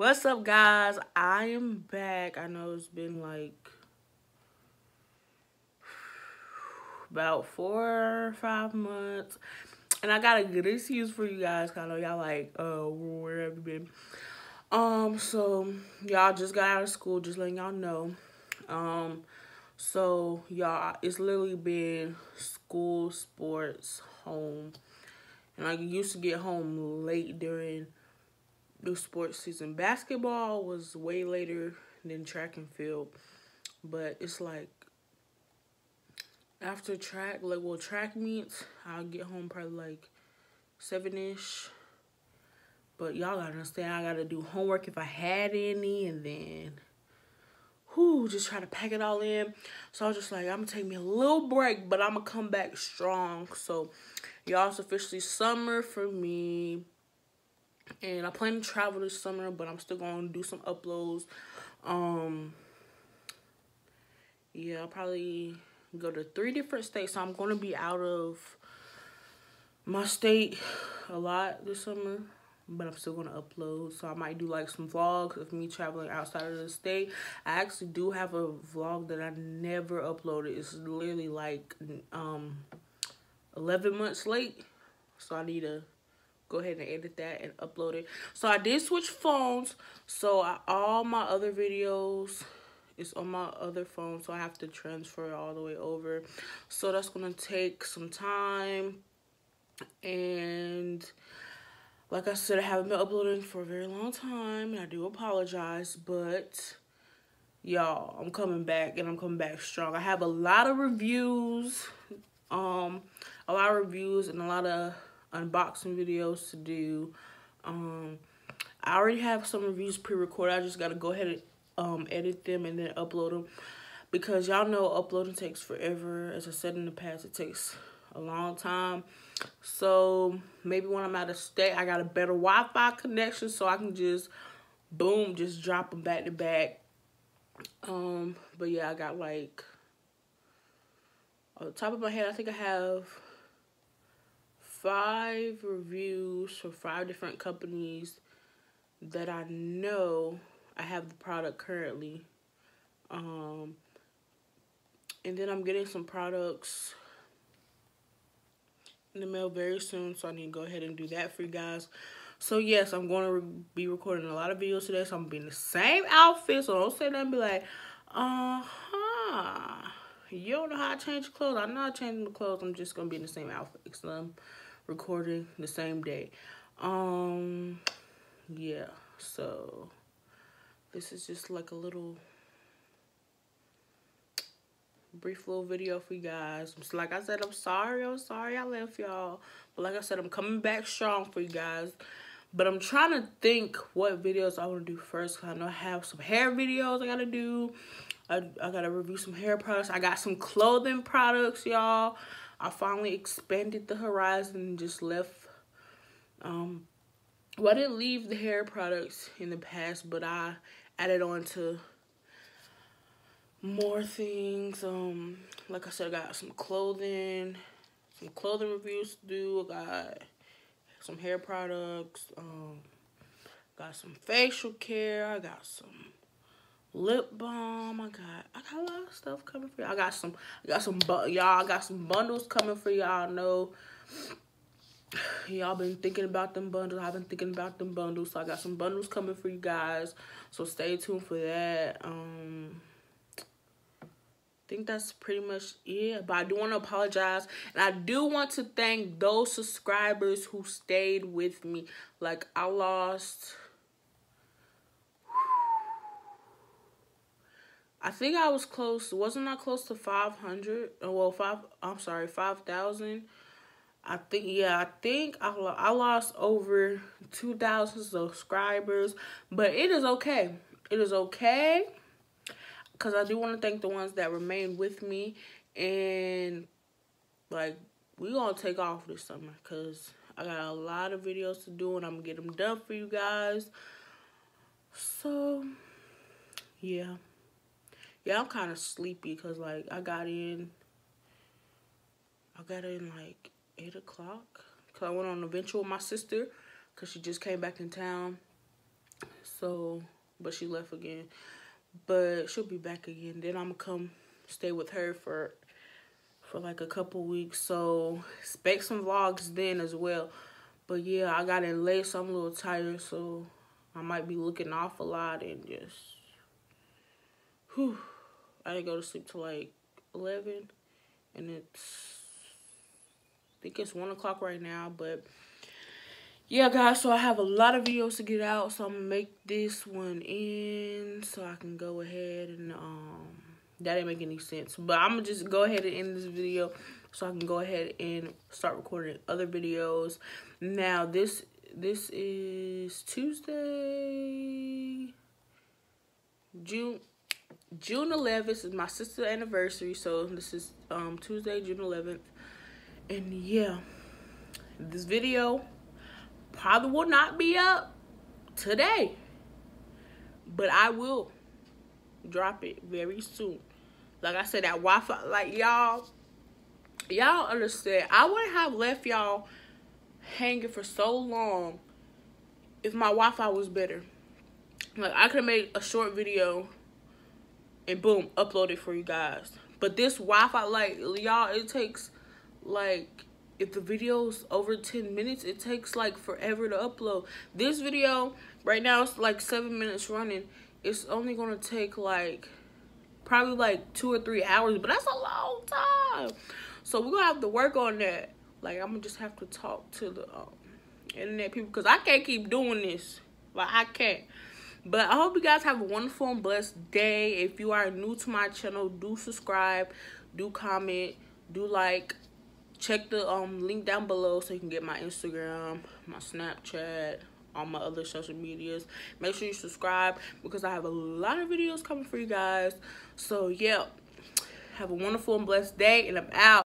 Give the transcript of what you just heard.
What's up, guys? I am back. I know it's been like about four or five months. And I got a good excuse for you guys. I know y'all like, oh, where have you been? Um, so y'all just got out of school, just letting y'all know. Um, so y'all, it's literally been school, sports, home. And I used to get home late during the sports season. Basketball was way later than track and field. But it's like after track, like well track meets, I'll get home probably like seven ish. But y'all gotta understand I gotta do homework if I had any and then whoo, just try to pack it all in. So I was just like, I'm gonna take me a little break, but I'm gonna come back strong. So y'all, it's officially summer for me. And I plan to travel this summer, but I'm still gonna do some uploads. Um, yeah, I'll probably go to three different states. So I'm gonna be out of my state a lot this summer but I'm still gonna upload. So I might do like some vlogs of me traveling outside of the state. I actually do have a vlog that I never uploaded. It's literally like um 11 months late. So I need to go ahead and edit that and upload it. So I did switch phones. So I, all my other videos is on my other phone. So I have to transfer it all the way over. So that's gonna take some time. And like I said, I haven't been uploading for a very long time, and I do apologize, but y'all, I'm coming back, and I'm coming back strong. I have a lot of reviews, um, a lot of reviews, and a lot of unboxing videos to do. Um, I already have some reviews pre-recorded. I just got to go ahead and um, edit them and then upload them. Because y'all know uploading takes forever. As I said in the past, it takes a long time. So maybe when I'm out of state, I got a better Wi-Fi connection so I can just, boom, just drop them back to back. Um, but yeah, I got like, on the top of my head, I think I have five reviews for five different companies that I know I have the product currently. Um, and then I'm getting some products in the mail very soon, so I need to go ahead and do that for you guys. So, yes, I'm going to re be recording a lot of videos today, so I'm going to be in the same outfit, so don't say nothing be like, uh-huh, you don't know how to change clothes. I'm not changing the clothes, I'm just going to be in the same outfit, So, I'm recording the same day. Um, yeah, so, this is just like a little brief little video for you guys. Like I said, I'm sorry. I'm sorry I left y'all. But like I said, I'm coming back strong for you guys. But I'm trying to think what videos I want to do first. Cause I know I have some hair videos I got to do. I, I got to review some hair products. I got some clothing products, y'all. I finally expanded the horizon and just left. Um, well, I didn't leave the hair products in the past, but I added on to more things. Um, like I said, I got some clothing, some clothing reviews to do. I got some hair products. Um, got some facial care. I got some lip balm. I got I got a lot of stuff coming for y'all. I got some I got some y'all. Got some bundles coming for y'all. Know y'all been thinking about them bundles. I've been thinking about them bundles. So I got some bundles coming for you guys. So stay tuned for that. Um I think that's pretty much it. But I do want to apologize. And I do want to thank those subscribers who stayed with me. Like, I lost... I think I was close. Wasn't I close to 500? Well, five. I'm sorry, 5,000. I think, yeah, I think I, I lost over 2,000 subscribers. But it is okay. It is okay because I do want to thank the ones that remain with me and like we gonna take off this summer because I got a lot of videos to do and I'm gonna get them done for you guys so yeah yeah I'm kind of sleepy because like I got in I got in like 8 o'clock because I went on an adventure with my sister because she just came back in town So, but she left again. But she'll be back again. Then I'm gonna come stay with her for for like a couple weeks. So expect some vlogs then as well. But yeah, I got in late, so I'm a little tired. So I might be looking off a lot and just, whew. I didn't go to sleep till like 11. And it's, I think it's 1 o'clock right now. But yeah, guys, so I have a lot of videos to get out. So I'm to make this one in so I can go ahead and, um, that didn't make any sense. But I'm to just go ahead and end this video so I can go ahead and start recording other videos. Now, this this is Tuesday, June June 11th is my sister's anniversary. So this is um, Tuesday, June 11th. And yeah, this video probably will not be up today. But I will drop it very soon. Like I said, that Wi-Fi, like y'all, y'all understand. I wouldn't have left y'all hanging for so long if my Wi-Fi was better. Like I could have made a short video and boom, upload it for you guys. But this Wi-Fi, like y'all, it takes like if the video's over 10 minutes, it takes like forever to upload. This video right now it's like seven minutes running. It's only gonna take like probably like two or three hours, but that's a long time. So we're gonna have to work on that. Like I'm gonna just have to talk to the um, internet people because I can't keep doing this. Like I can't. But I hope you guys have a wonderful and blessed day. If you are new to my channel, do subscribe, do comment, do like. Check the um link down below so you can get my Instagram, my Snapchat, all my other social medias. Make sure you subscribe because I have a lot of videos coming for you guys. So, yeah. Have a wonderful and blessed day, and I'm out.